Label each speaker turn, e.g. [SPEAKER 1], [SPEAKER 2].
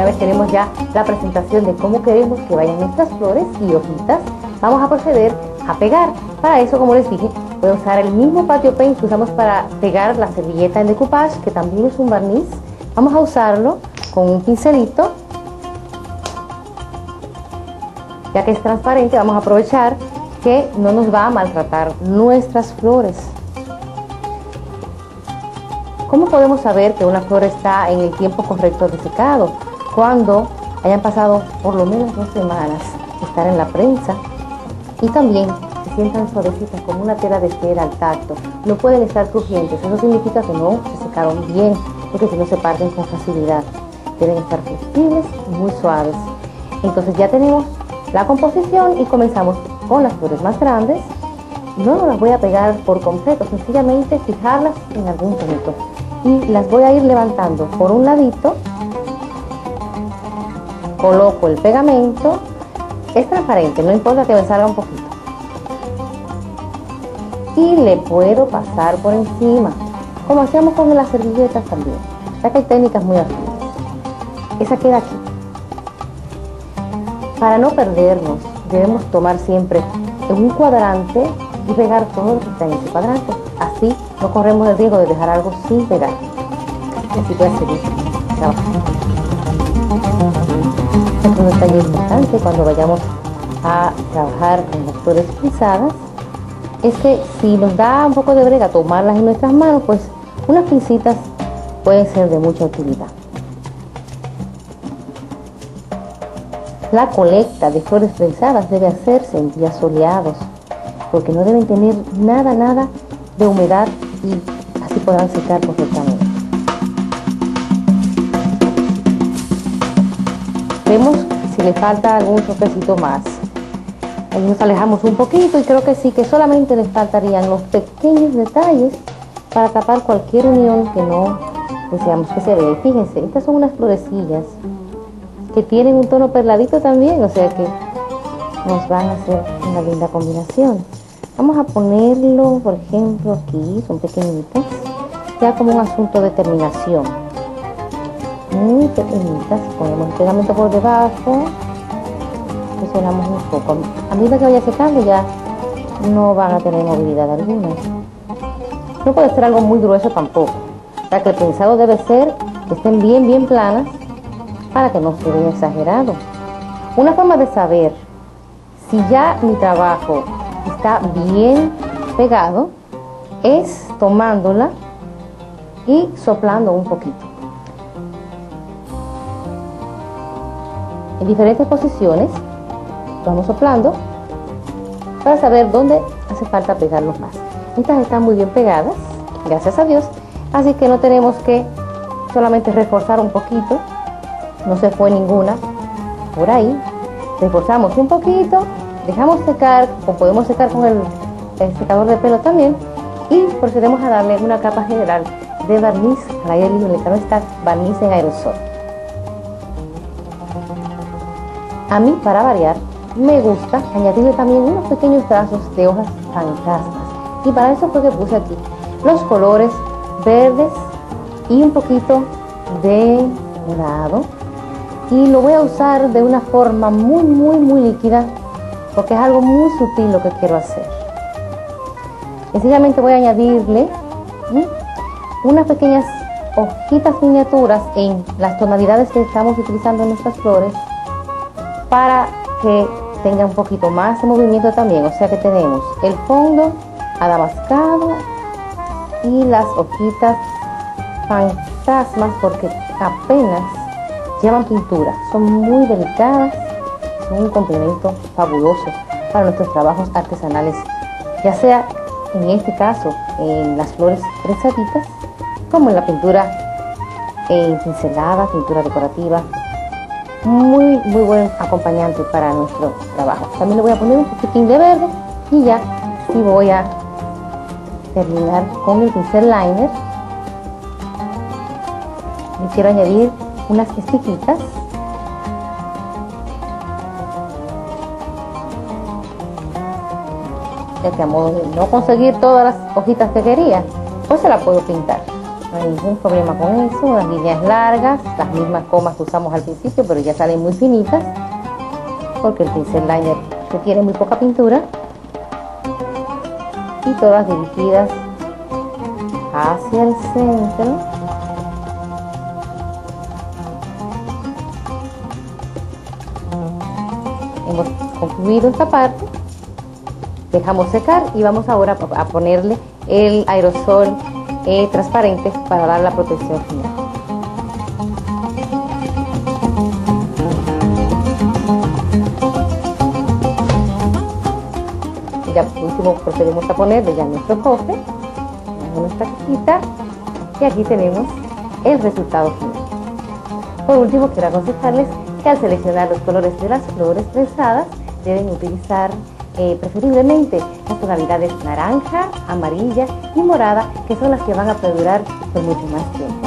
[SPEAKER 1] una vez tenemos ya la presentación de cómo queremos que vayan nuestras flores y hojitas, vamos a proceder a pegar. Para eso, como les dije, voy a usar el mismo patio paint que usamos para pegar la servilleta en decoupage, que también es un barniz. Vamos a usarlo con un pincelito. Ya que es transparente, vamos a aprovechar que no nos va a maltratar nuestras flores. ¿Cómo podemos saber que una flor está en el tiempo correcto de secado? Cuando hayan pasado por lo menos dos semanas estar en la prensa y también se sientan suavecitas como una tela de cera al tacto. No pueden estar crujientes, eso significa que no se secaron bien, porque si no se parten con facilidad. Deben estar flexibles y muy suaves. Entonces ya tenemos la composición y comenzamos con las flores más grandes. No las voy a pegar por completo, sencillamente fijarlas en algún punto y las voy a ir levantando por un ladito coloco el pegamento es transparente no importa que me salga un poquito. Y le puedo pasar por encima como hacíamos con las servilletas también ya que hay técnicas muy afines esa queda aquí. Para no perdernos debemos tomar siempre un cuadrante y pegar todo lo que está en ese cuadrante. Así no corremos el riesgo de dejar algo sin pegar. Así puede seguir. Cuando vayamos a trabajar con las flores pisadas es que si nos da un poco de brega tomarlas en nuestras manos, pues unas pincitas pueden ser de mucha utilidad. La colecta de flores prensadas debe hacerse en días soleados, porque no deben tener nada, nada de humedad y así podrán secar perfectamente. Vemos le falta algún toquecito más. Ahí nos alejamos un poquito y creo que sí, que solamente les faltarían los pequeños detalles para tapar cualquier unión que no deseamos que se vea. Fíjense, estas son unas florecillas que tienen un tono perladito también, o sea que nos van a hacer una linda combinación. Vamos a ponerlo, por ejemplo, aquí, son pequeñitas, ya como un asunto de terminación. Muy pequeñitas, ponemos el pegamento por debajo, presionamos un poco. A medida que vaya secando ya no van a tener movilidad alguna. No puede ser algo muy grueso tampoco, ya que el pensado debe ser que estén bien, bien planas para que no se vea exagerado. Una forma de saber si ya mi trabajo está bien pegado es tomándola y soplando un poquito. En diferentes posiciones. Vamos soplando para saber dónde hace falta pegarlos más. Estas están muy bien pegadas, gracias a Dios, así que no tenemos que solamente reforzar un poquito, no se fue ninguna por ahí, reforzamos un poquito dejamos secar o podemos secar con el, secador de pelo también. Y procedemos a darle una capa general de barniz al aire libre, está barniz en aerosol. A mí, para variar, me gusta añadirle también unos pequeños trazos de hojas fantasmas. Y para eso fue que puse aquí los colores verdes y un poquito de morado. Y lo voy a usar de una forma muy, muy, muy líquida porque es algo muy sutil lo que quiero hacer. Sencillamente voy a añadirle unas pequeñas hojitas miniaturas en las tonalidades que estamos utilizando en nuestras flores para que tenga un poquito más de movimiento también. O sea que tenemos el fondo adamascado y las hojitas fantasmas porque apenas llevan pintura. Son muy delicadas un complemento fabuloso para nuestros trabajos artesanales, ya sea en este caso en las flores prensaditas, como en la pintura en pincelada, pintura decorativa. Muy, muy buen acompañante para nuestro trabajo. También le voy a poner un poquitín de verde y ya y voy a terminar con el pincel liner. Le quiero añadir unas estiquitas ya que a modo de no conseguir todas las hojitas que quería, pues se la puedo pintar. No hay ningún problema con eso, unas líneas largas, las mismas comas que usamos al principio, pero ya salen muy finitas, porque el pincel liner tiene muy poca pintura y todas dirigidas hacia el centro. Hemos concluido esta parte, dejamos secar y vamos ahora a ponerle el aerosol eh, transparente para dar la protección final. Ya por último procedemos a ponerle ya nuestro cofre, nuestra cajita y aquí tenemos el resultado final. Por último quiero aconsejarles que al seleccionar los colores de las flores prensadas deben utilizar eh, preferiblemente las tonalidades naranja, amarilla y morada, que son las que van a perdurar por mucho más tiempo.